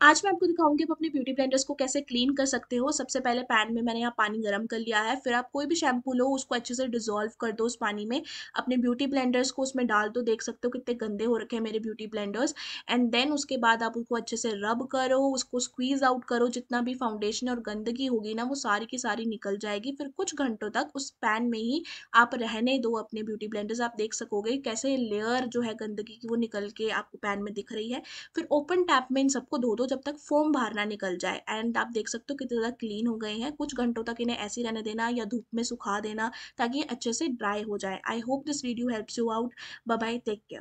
आज मैं आपको दिखाऊँगी आप अपने ब्यूटी ब्लेंडर्स को कैसे क्लीन कर सकते हो। सबसे पहले पैन में मैंने यहाँ पानी गर्म कर लिया है। फिर आप कोई भी शैम्पू लो, उसको अच्छे से डिजोल्व कर दो उस पानी में। अपने ब्यूटी ब्लेंडर्स को उसमें डाल दो, देख सकते हो कितने गंदे हो रखे हैं मेरे ब्यूटी ब्लेंडर्स एंड देन उसके बाद आप उसको अच्छे से रब करो, उसको स्क्वीज आउट करो। जितना भी फाउंडेशन और गंदगी होगी ना, वो सारी की सारी निकल जाएगी। फिर कुछ घंटों तक उस पैन में ही आप रहने दो अपने ब्यूटी ब्लेंडर्स आप देख सकोगे कैसे लेयर जो है गंदगी की वो निकल के आपको पैन में दिख रही है। फिर ओपन टैप में इन सबको धो दो जब तक फोम बाहर ना निकल जाए। एंड आप देख सकते हो कितने ज़्यादा क्लीन हो गए हैं। कुछ घंटों तक इन्हें ऐसे रहने देना या धूप में सुखा देना ताकि ये अच्छे से ड्राई हो जाए। I hope this video helps you out bye take care